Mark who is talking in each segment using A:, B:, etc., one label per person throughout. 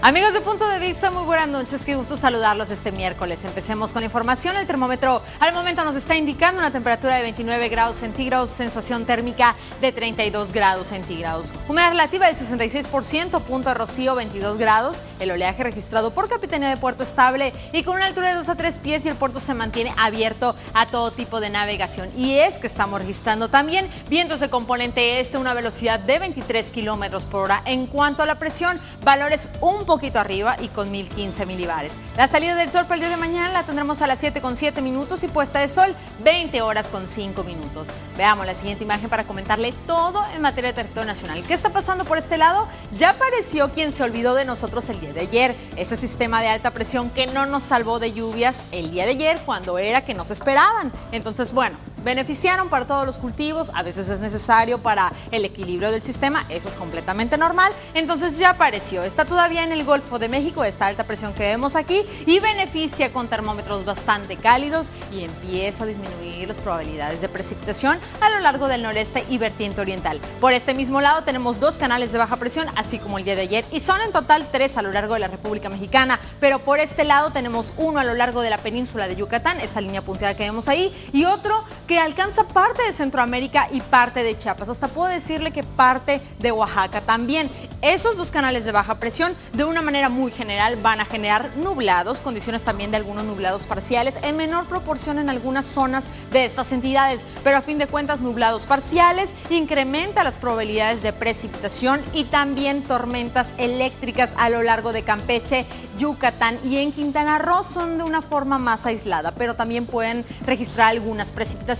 A: Amigos de Punto de Vista, muy buenas noches, qué gusto saludarlos este miércoles. Empecemos con la información. El termómetro al momento nos está indicando una temperatura de 29 grados centígrados, sensación térmica de 32 grados centígrados. Humedad relativa del 66%, punto de rocío 22 grados. El oleaje registrado por Capitanía de Puerto estable y con una altura de 2 a 3 pies y el puerto se mantiene abierto a todo tipo de navegación. Y es que estamos registrando también vientos de componente este, una velocidad de 23 kilómetros por hora. En cuanto a la presión, valores un poquito arriba y con 1015 milibares. La salida del sol para el día de mañana la tendremos a las 7 con 7 minutos y puesta de sol 20 horas con 5 minutos. Veamos la siguiente imagen para comentarle todo en materia de territorio nacional. ¿Qué está pasando por este lado? Ya apareció quien se olvidó de nosotros el día de ayer. Ese sistema de alta presión que no nos salvó de lluvias el día de ayer cuando era que nos esperaban. Entonces, bueno, beneficiaron para todos los cultivos, a veces es necesario para el equilibrio del sistema, eso es completamente normal, entonces ya apareció, está todavía en el Golfo de México, esta alta presión que vemos aquí, y beneficia con termómetros bastante cálidos y empieza a disminuir las probabilidades de precipitación a lo largo del noreste y vertiente oriental. Por este mismo lado tenemos dos canales de baja presión, así como el día de ayer, y son en total tres a lo largo de la República Mexicana, pero por este lado tenemos uno a lo largo de la península de Yucatán, esa línea punteada que vemos ahí, y otro que alcanza parte de Centroamérica y parte de Chiapas. Hasta puedo decirle que parte de Oaxaca también. Esos dos canales de baja presión, de una manera muy general, van a generar nublados, condiciones también de algunos nublados parciales, en menor proporción en algunas zonas de estas entidades, pero a fin de cuentas nublados parciales incrementa las probabilidades de precipitación y también tormentas eléctricas a lo largo de Campeche, Yucatán y en Quintana Roo son de una forma más aislada, pero también pueden registrar algunas precipitaciones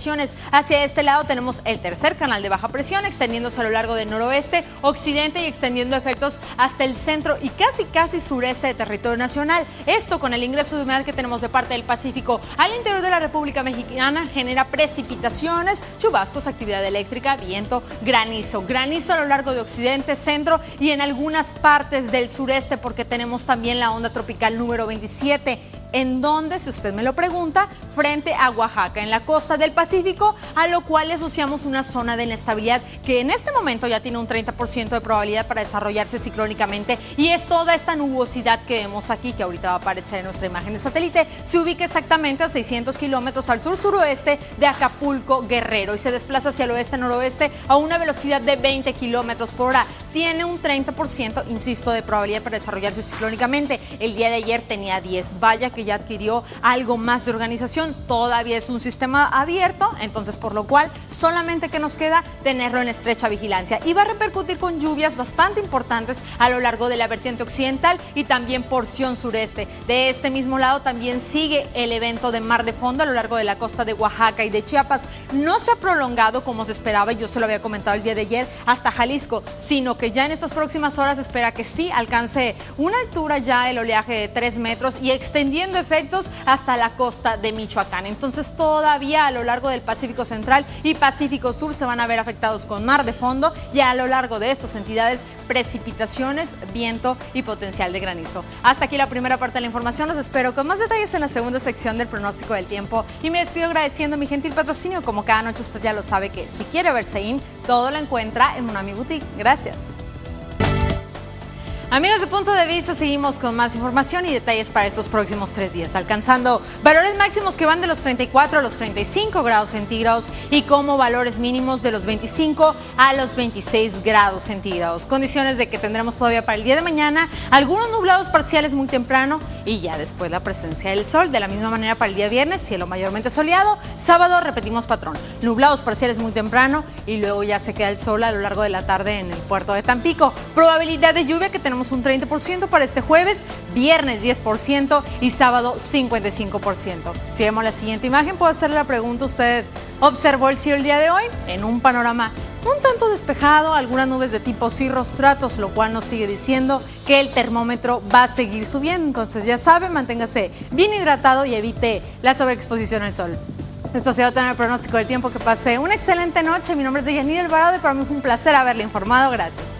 A: Hacia este lado tenemos el tercer canal de baja presión extendiéndose a lo largo del noroeste, occidente y extendiendo efectos hasta el centro y casi casi sureste de territorio nacional. Esto con el ingreso de humedad que tenemos de parte del Pacífico al interior de la República Mexicana genera precipitaciones, chubascos, actividad eléctrica, viento, granizo. Granizo a lo largo de occidente, centro y en algunas partes del sureste porque tenemos también la onda tropical número 27 en donde, si usted me lo pregunta, frente a Oaxaca, en la costa del Pacífico, a lo cual le asociamos una zona de inestabilidad que en este momento ya tiene un 30% de probabilidad para desarrollarse ciclónicamente y es toda esta nubosidad que vemos aquí, que ahorita va a aparecer en nuestra imagen de satélite, se ubica exactamente a 600 kilómetros al sur-suroeste de Acapulco, Guerrero, y se desplaza hacia el oeste-noroeste a una velocidad de 20 kilómetros por hora. Tiene un 30%, insisto, de probabilidad para desarrollarse ciclónicamente. El día de ayer tenía 10. Vaya que ya adquirió algo más de organización. Todavía es un sistema abierto, entonces por lo cual solamente que nos queda tenerlo en estrecha vigilancia. Y va a repercutir con lluvias bastante importantes a lo largo de la vertiente occidental y también porción sureste. De este mismo lado también sigue el evento de mar de fondo a lo largo de la costa de Oaxaca y de Chiapas. No se ha prolongado como se esperaba, yo se lo había comentado el día de ayer, hasta Jalisco, sino que ya en estas próximas horas espera que sí alcance una altura ya el oleaje de 3 metros y extendiendo efectos hasta la costa de Michoacán. Entonces todavía a lo largo del Pacífico Central y Pacífico Sur se van a ver afectados con mar de fondo y a lo largo de estas entidades precipitaciones, viento y potencial de granizo. Hasta aquí la primera parte de la información. Los espero con más detalles en la segunda sección del pronóstico del tiempo y me despido agradeciendo mi gentil patrocinio. Como cada noche usted ya lo sabe que si quiere verse in, todo lo encuentra en Monami Boutique. Gracias. Amigos de Punto de Vista, seguimos con más información y detalles para estos próximos tres días, alcanzando valores máximos que van de los 34 a los 35 grados centígrados y como valores mínimos de los 25 a los 26 grados centígrados. Condiciones de que tendremos todavía para el día de mañana algunos nublados parciales muy temprano y ya después la presencia del sol. De la misma manera para el día viernes, cielo mayormente soleado. Sábado repetimos patrón, nublados parciales muy temprano y luego ya se queda el sol a lo largo de la tarde en el puerto de Tampico. Probabilidad de lluvia que tenemos un 30% para este jueves, viernes 10% y sábado 55%. Si vemos la siguiente imagen, puedo hacerle la pregunta, ¿usted observó el cielo el día de hoy? En un panorama un tanto despejado, algunas nubes de tipo cirrostratos, lo cual nos sigue diciendo que el termómetro va a seguir subiendo. Entonces ya sabe, manténgase bien hidratado y evite la sobreexposición al sol. Esto ha sido todo el pronóstico del tiempo que pasé. Una excelente noche. Mi nombre es Deyanira Alvarado y para mí fue un placer haberle informado. Gracias.